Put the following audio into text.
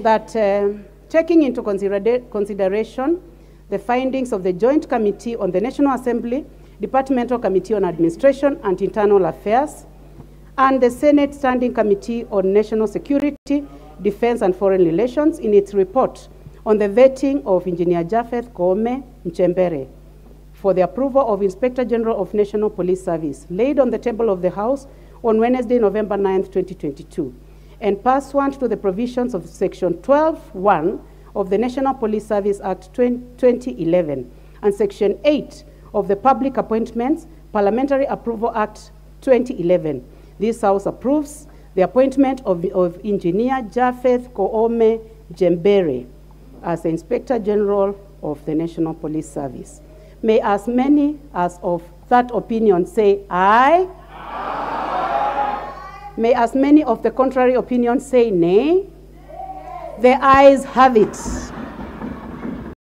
that uh, taking into considera- consideration the findings of the Joint Committee on the National Assembly, Departmental Committee on Administration and Internal Affairs, and the Senate Standing Committee on National Security, Defense and Foreign Relations in its report on the vetting of Engineer Japhet Koome Nchebere for the approval of Inspector General of National Police Service, laid on the table of the House on Wednesday, November 9, 2022, and pursuant to the provisions of Section 12.1 of the National Police Service Act 2011 and Section 8 of the Public Appointments Parliamentary Approval Act 2011. This House approves the appointment of, of Engineer Japhet Koome Jembere as the Inspector General of the National Police Service. May as many as of that opinion say aye. May as many of the contrary opinion say nay. The ayes have it.